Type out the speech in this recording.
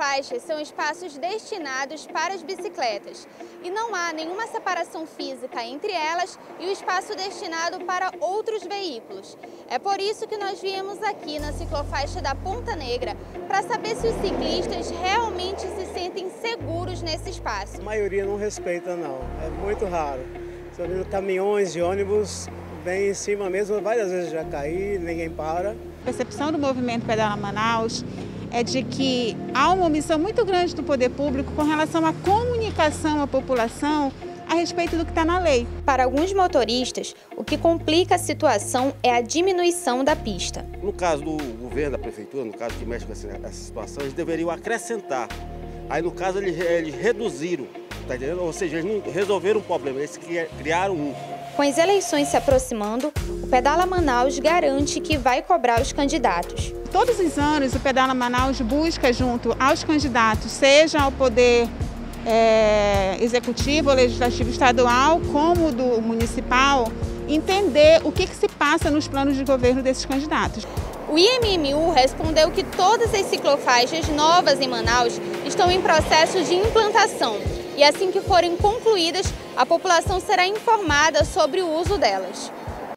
ciclofaixas são espaços destinados para as bicicletas e não há nenhuma separação física entre elas e o espaço destinado para outros veículos. É por isso que nós viemos aqui na ciclofaixa da Ponta Negra para saber se os ciclistas realmente se sentem seguros nesse espaço. A maioria não respeita não, é muito raro. Vendo caminhões e ônibus vem em cima mesmo, várias vezes já caí, ninguém para. A percepção do movimento Pedala Manaus é de que há uma omissão muito grande do poder público com relação à comunicação à população a respeito do que está na lei. Para alguns motoristas, o que complica a situação é a diminuição da pista. No caso do governo, da prefeitura, no caso que mexe com essa situação, eles deveriam acrescentar. Aí, no caso, eles, eles reduziram, tá entendendo? Ou seja, eles não resolveram o problema, eles criaram um. Com as eleições se aproximando, o Pedala Manaus garante que vai cobrar os candidatos. Todos os anos, o Pedala Manaus busca, junto aos candidatos, seja ao poder é, executivo ou legislativo estadual, como do municipal, entender o que, que se passa nos planos de governo desses candidatos. O IMMU respondeu que todas as ciclofaixas novas em Manaus estão em processo de implantação e assim que forem concluídas, a população será informada sobre o uso delas.